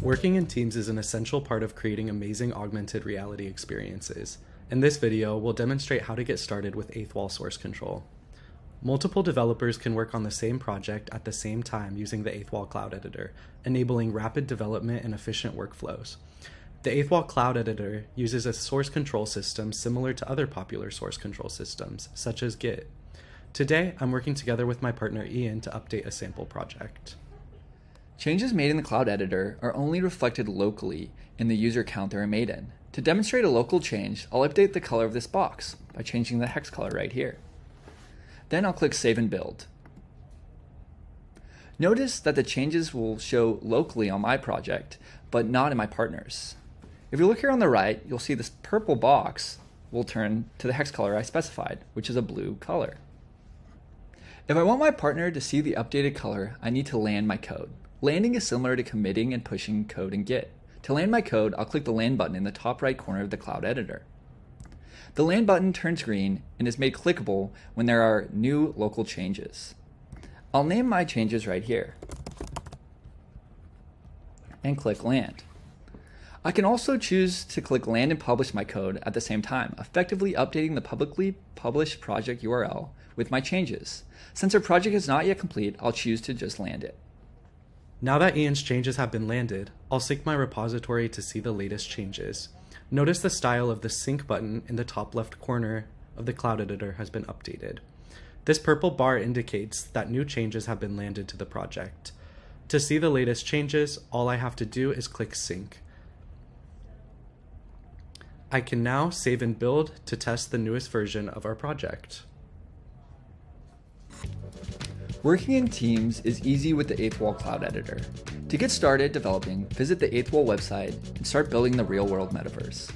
Working in teams is an essential part of creating amazing augmented reality experiences. In this video, we'll demonstrate how to get started with 8th Wall source control. Multiple developers can work on the same project at the same time using the 8th Wall cloud editor, enabling rapid development and efficient workflows. The 8th Wall cloud editor uses a source control system similar to other popular source control systems, such as Git. Today, I'm working together with my partner Ian to update a sample project. Changes made in the Cloud Editor are only reflected locally in the user account they are made in. To demonstrate a local change, I'll update the color of this box by changing the hex color right here. Then I'll click Save and Build. Notice that the changes will show locally on my project, but not in my partner's. If you look here on the right, you'll see this purple box will turn to the hex color I specified, which is a blue color. If I want my partner to see the updated color, I need to land my code. Landing is similar to committing and pushing code in Git. To land my code, I'll click the land button in the top right corner of the cloud editor. The land button turns green and is made clickable when there are new local changes. I'll name my changes right here and click land. I can also choose to click land and publish my code at the same time, effectively updating the publicly published project URL with my changes. Since our project is not yet complete, I'll choose to just land it. Now that Ian's changes have been landed, I'll sync my repository to see the latest changes. Notice the style of the sync button in the top left corner of the cloud editor has been updated. This purple bar indicates that new changes have been landed to the project. To see the latest changes, all I have to do is click sync. I can now save and build to test the newest version of our project. Working in teams is easy with the 8th Wall Cloud Editor. To get started developing, visit the 8th Wall website and start building the real world metaverse.